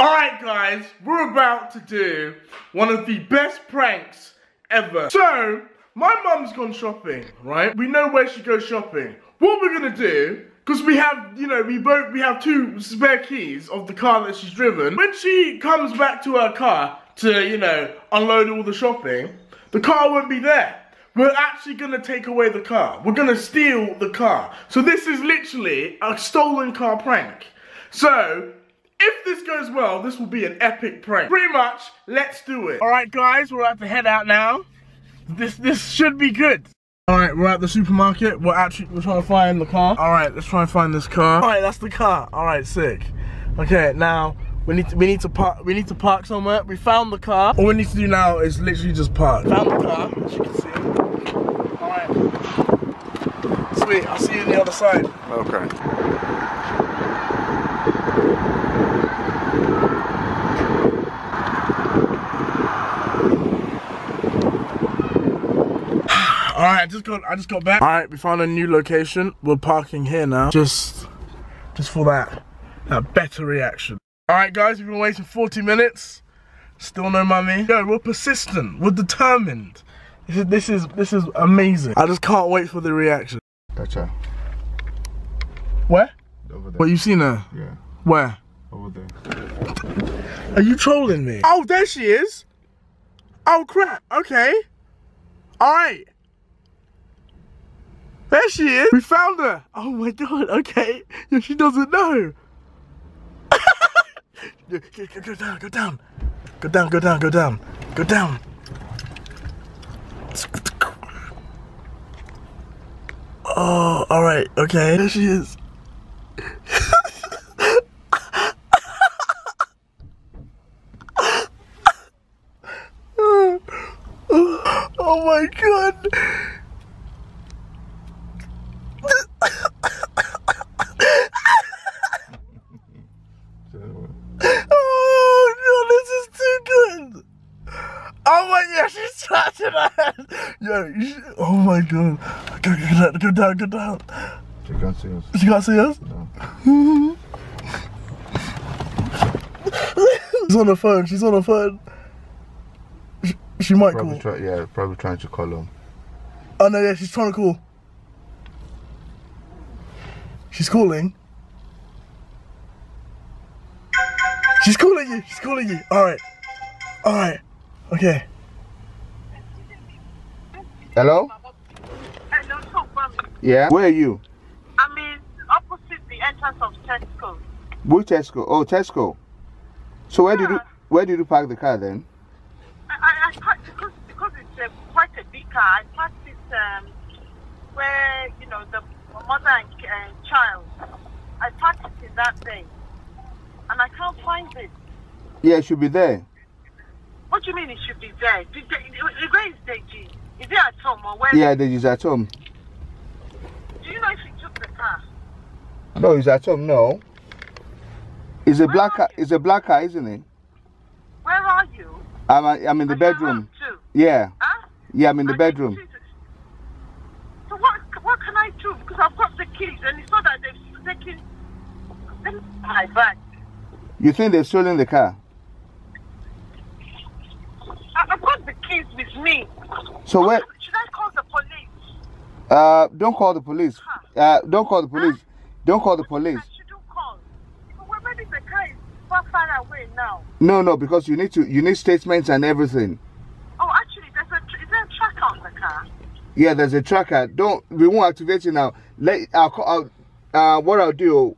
Alright guys, we're about to do one of the best pranks ever. So, my mum's gone shopping, right? We know where she goes shopping. What we're gonna do, because we have, you know, we both, we have two spare keys of the car that she's driven. When she comes back to her car to, you know, unload all the shopping, the car won't be there. We're actually gonna take away the car. We're gonna steal the car. So this is literally a stolen car prank. So, if this goes well, this will be an epic prank. Pretty much, let's do it. All right, guys, we're about to head out now. This this should be good. All right, we're at the supermarket. We're actually we're trying to find the car. All right, let's try and find this car. All right, that's the car. All right, sick. Okay, now we need to, we need to park we need to park somewhere. We found the car. All we need to do now is literally just park. Found the car, as you can see. All right. Sweet. I'll see you on the other side. Okay. All right, I just got I just got back. All right, we found a new location. We're parking here now. Just just for that that better reaction. All right, guys, we've been waiting 40 minutes. Still no mummy. Yo, we're persistent. We're determined. This is this is this is amazing. I just can't wait for the reaction. Gotcha. Where? Over there. What you seen her? Yeah. Where? Over there. Are you trolling me? Oh, there she is. Oh crap. Okay. All right. There she is. We found her. Oh my god. Okay. Yeah, she doesn't know. go, go down. Go down. Go down. Go down. Go down. Go down. Oh, all right. Okay. There she is. Oh my god. Oh no, this is too good. Oh my god, she's touching us. Yo, you should- oh my god. Go, go, go down, go down, go down. She can't see us. She can't see us? No. She's on the phone, she's on the phone. She, she might Probably call. try, yeah, probably trying to call him. Oh no, yeah, she's trying to call. She's calling. She's calling you. She's calling you. Alright. All right. All right. Okay. Hello? Hello, so from Yeah. Where are you? I mean, opposite the entrance of Tesco. Which Tesco? Oh, Tesco. So where did you where did you park the car then? I, I, I parked because because it's a, quite a big car. I parked it um, where you know the mother and uh, child. I parked it in that thing, and I can't find it. Yeah, it should be there. What do you mean it should be there? Did they, where is Deji? Is it at home or where? Yeah, they is at home. Do you know if he took the car? No, he's at home. No. It's a Where black car. It's a black car, isn't it? Where are you? I'm I'm in the you bedroom. Yeah. Huh? Yeah, I'm in the And bedroom. So what what can I do? Because I've got the keys and it's not that they've taken them my bag. You think they've stolen the car? I- I've got the keys with me. So where? Should I call the police? Uh, don't call the police. Uh, don't call the police. Don't call the police. I shouldn't call. So maybe the car is far far away now. No, no, because you need to. You need statements and everything. Oh, actually, there's a is there a tracker on the car? Yeah, there's a tracker. Don't. We won't activate it now. Let. I'll. call- I'll uh, what I'll do.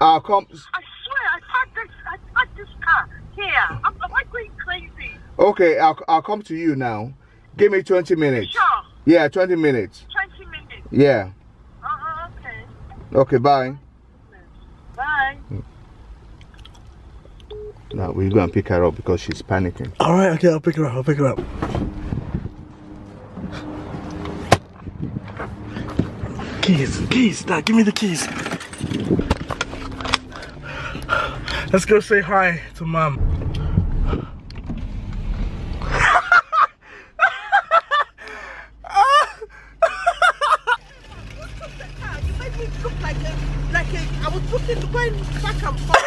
I'll come. I swear, I parked this I parked this car here. Am, am I going crazy? Okay, I'll. I'll come to you now. Give me 20 minutes. Sure. Yeah, 20 minutes. Twenty minutes. Yeah. Uh, okay. Okay, bye. Bye. Now we're going to pick her up because she's panicking. All right. Okay. I'll pick her up. I'll pick her up. Keys. Keys. Dad, give me the keys. Let's go say hi to mom. You made me look like a, like a, I was looking, going back and forth.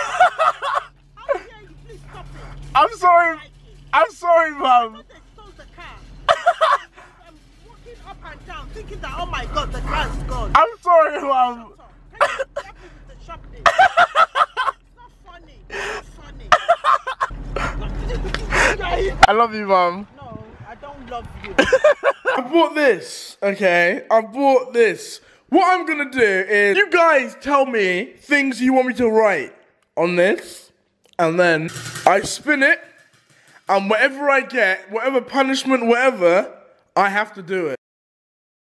How dare I'm sorry. It. I'm sorry, mum. Because they stole the car. I'm walking up and down thinking that, oh my God, the car is gone. I'm sorry, mum. Shut up. Can you stop it with the shopping? It's not funny. It's not funny. I love you, mum. No, I don't love you. I bought this, okay? I bought this. What I'm gonna do is, you guys tell me things you want me to write on this, and then I spin it, and whatever I get, whatever punishment, whatever, I have to do it.